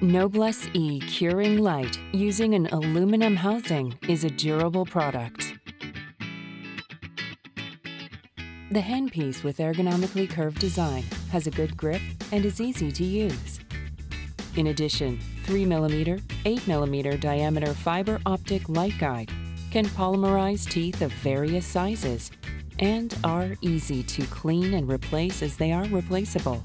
Noblesse E Curing Light using an aluminum housing is a durable product. The handpiece with ergonomically curved design has a good grip and is easy to use. In addition, 3mm, 8mm diameter fiber optic light guide can polymerize teeth of various sizes and are easy to clean and replace as they are replaceable.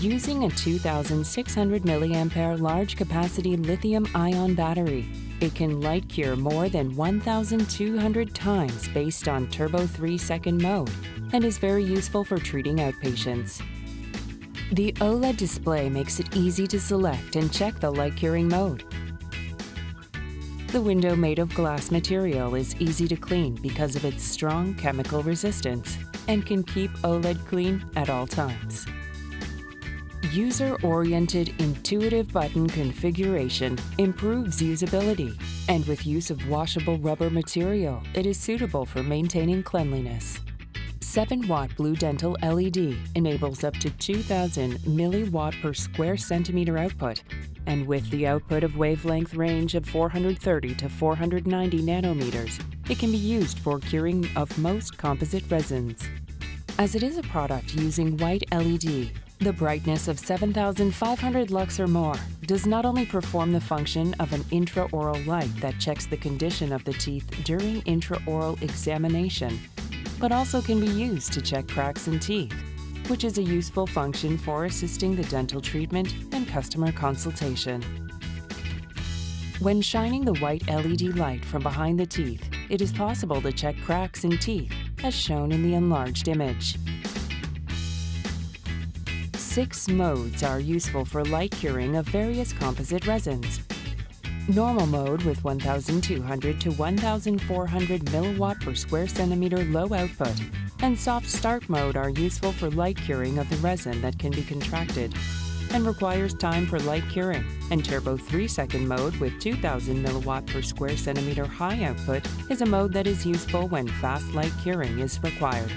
Using a 2600 mAh large capacity lithium ion battery, it can light cure more than 1,200 times based on turbo 3 second mode and is very useful for treating outpatients. The OLED display makes it easy to select and check the light curing mode. The window made of glass material is easy to clean because of its strong chemical resistance and can keep OLED clean at all times. User-oriented intuitive button configuration improves usability, and with use of washable rubber material, it is suitable for maintaining cleanliness. 7-watt Blue Dental LED enables up to 2000 milliwatt per square centimeter output, and with the output of wavelength range of 430 to 490 nanometers, it can be used for curing of most composite resins. As it is a product using white LED, the brightness of 7500 lux or more does not only perform the function of an intraoral light that checks the condition of the teeth during intraoral examination, but also can be used to check cracks in teeth, which is a useful function for assisting the dental treatment and customer consultation. When shining the white LED light from behind the teeth, it is possible to check cracks in teeth, as shown in the enlarged image. Six modes are useful for light curing of various composite resins. Normal mode with 1200 to 1400 milliwatt per square centimeter low output, and soft start mode are useful for light curing of the resin that can be contracted and requires time for light curing, and Turbo 3 second mode with 2000 milliwatt per square centimeter high output is a mode that is useful when fast light curing is required.